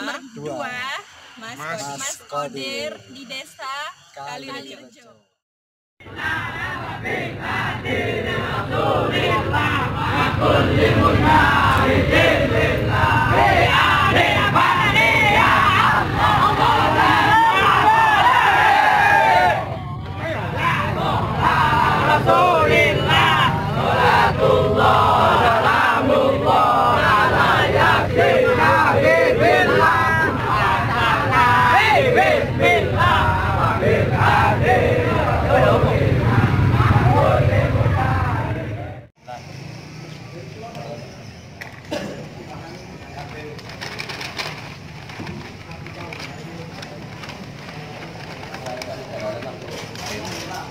nomor 2 Mas, Mas, Mas Kodir di Desa Kalirejo. Kalirejo.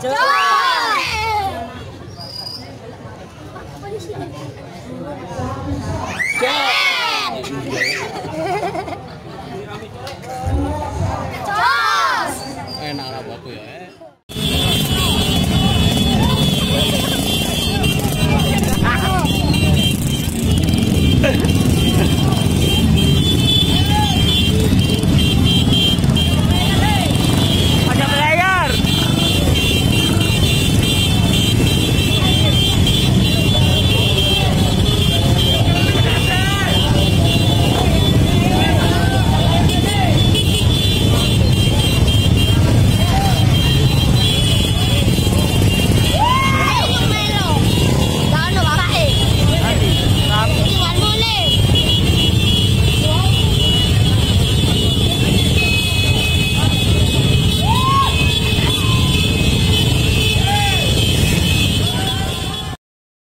Joy!